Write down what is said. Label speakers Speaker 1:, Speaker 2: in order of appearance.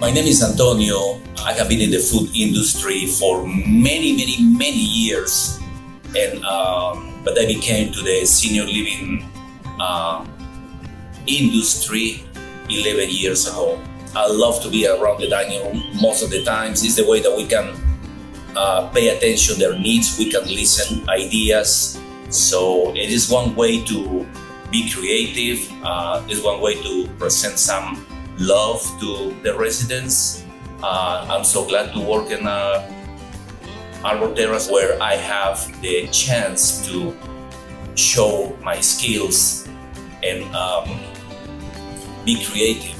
Speaker 1: My name is Antonio. I have been in the food industry for many, many, many years, and um, but I became to the senior living uh, industry 11 years ago. I love to be around the dining room most of the times. It's the way that we can uh, pay attention their needs. We can listen ideas. So it is one way to be creative. Uh, it's one way to present some love to the residents. Uh, I'm so glad to work in a Arbor Terrace where I have the chance to show my skills and um, be creative.